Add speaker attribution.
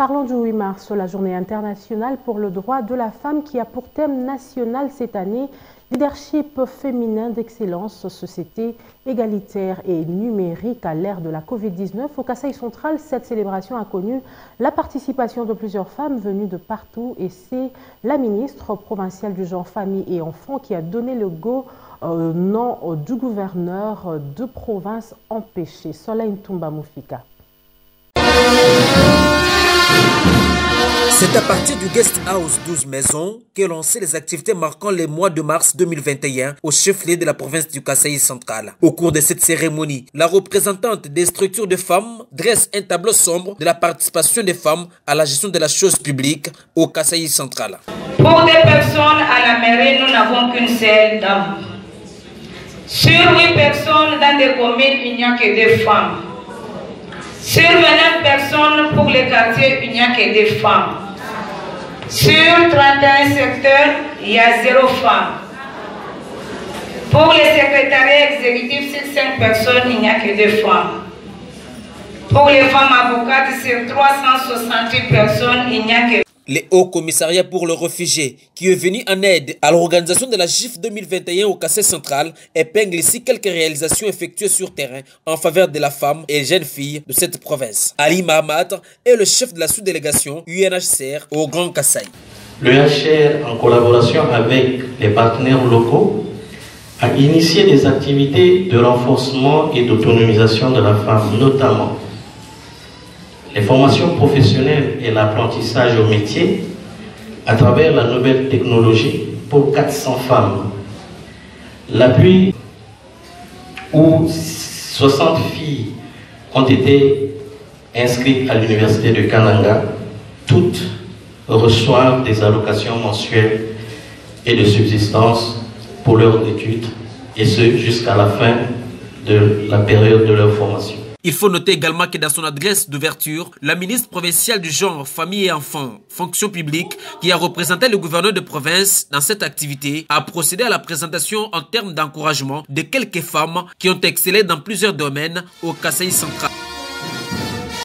Speaker 1: Parlons du 8 mars, la journée internationale pour le droit de la femme qui a pour thème national cette année leadership féminin d'excellence, société égalitaire et numérique à l'ère de la Covid-19. Au Kassai central, cette célébration a connu la participation de plusieurs femmes venues de partout et c'est la ministre provinciale du genre famille et enfants qui a donné le go au nom du gouverneur de province empêché, Soleil Tumba Moufika.
Speaker 2: C'est à partir du Guest House 12 Maisons que sait les activités marquant les mois de mars 2021 au chef-lieu de la province du Kasaï central. Au cours de cette cérémonie, la représentante des structures de femmes dresse un tableau sombre de la participation des femmes à la gestion de la chose publique au Kasaï central.
Speaker 3: Pour des personnes à la mairie, nous n'avons qu'une seule dame. Sur 8 personnes dans des communes, il n'y a que des femmes. Sur 29 personnes pour les quartiers, il n'y a que des femmes. Sur 31 secteurs, il y a zéro femme. Pour les secrétariats exécutifs, sur 5 personnes, il n'y a que deux femmes. Pour les femmes avocates, sur 368 personnes, il n'y a que
Speaker 2: le Haut Commissariat pour le réfugié, qui est venu en aide à l'organisation de la GIF 2021 au Cassé central, épingle ici quelques réalisations effectuées sur terrain en faveur de la femme et jeunes filles de cette province. Ali Mahamat est le chef de la sous-délégation UNHCR au Grand Kassai.
Speaker 4: Le UNHCR, en collaboration avec les partenaires locaux, a initié des activités de renforcement et d'autonomisation de la femme, notamment les formations professionnelles et l'apprentissage au métier à travers la nouvelle technologie pour 400 femmes. L'appui où 60 filles ont été inscrites à l'université de Kananga, toutes reçoivent des allocations mensuelles et de subsistance pour leurs études, et ce jusqu'à la fin de la période de leur formation.
Speaker 2: Il faut noter également que dans son adresse d'ouverture, la ministre provinciale du genre, famille et enfants, fonction publique, qui a représenté le gouverneur de province dans cette activité, a procédé à la présentation en termes d'encouragement de quelques femmes qui ont excellé dans plusieurs domaines au Kassai central.